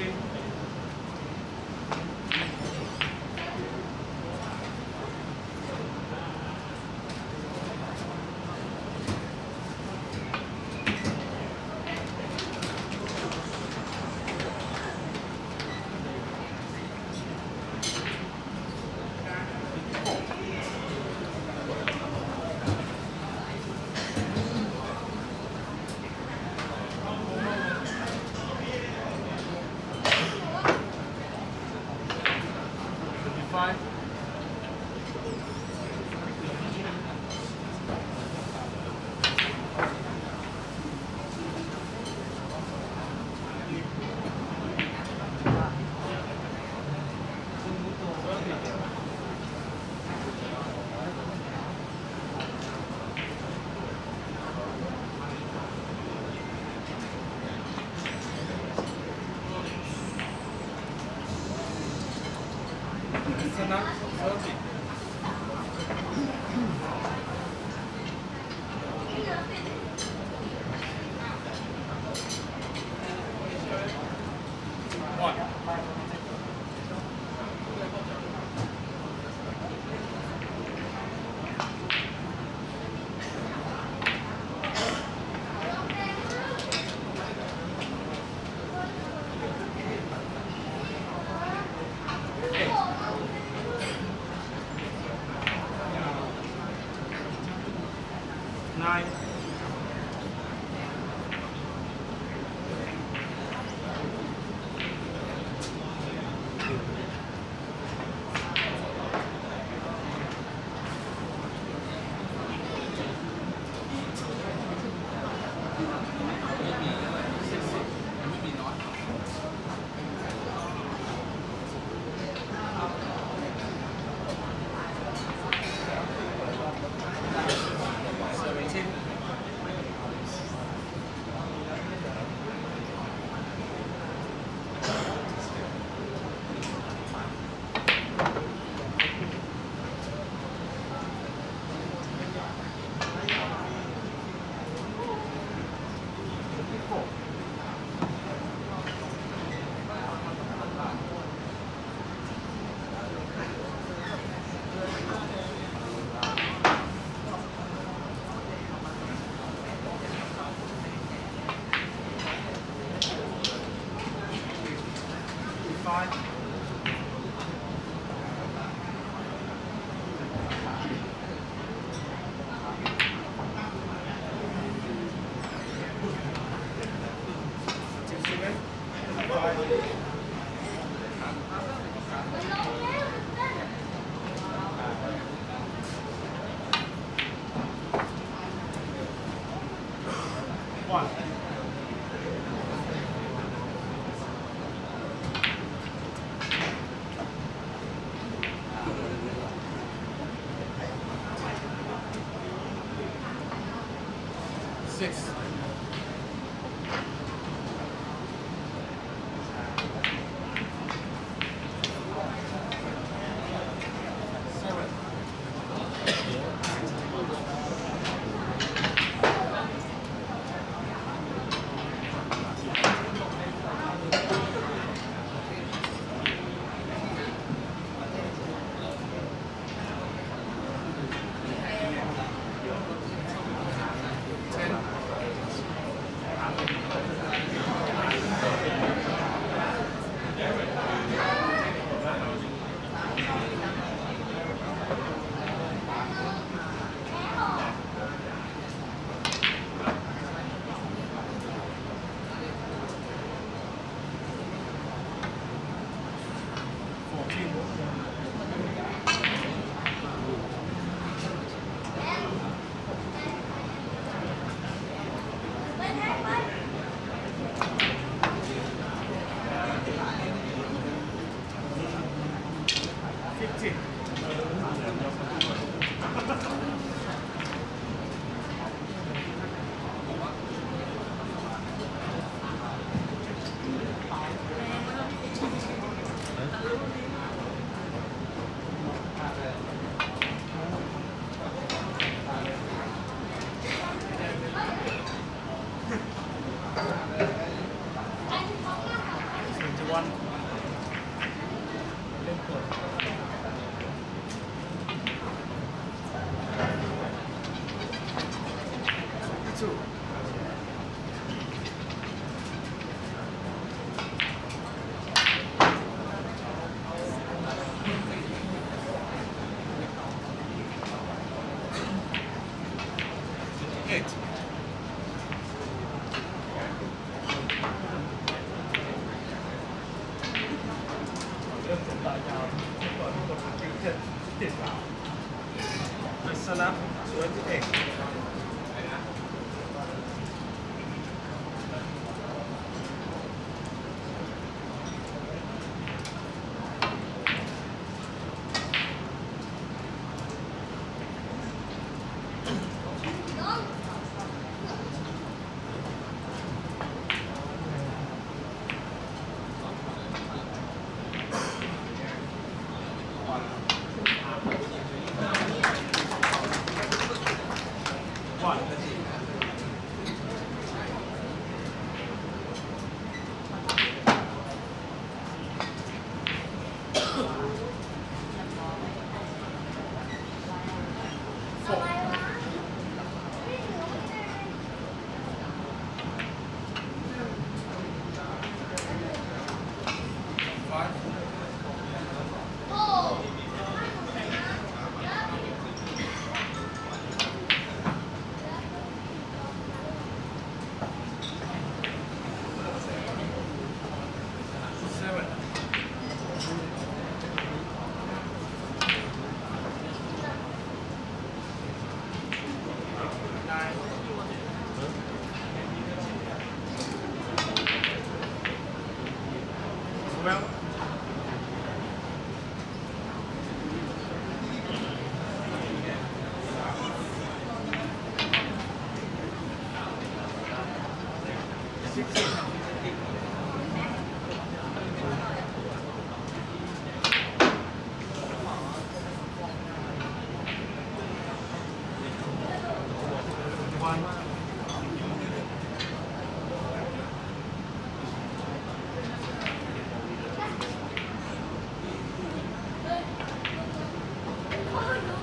say not serving. Thank you. Six. Yeah. Two. Eight. Sana, twenty-eight. well. Oh my God.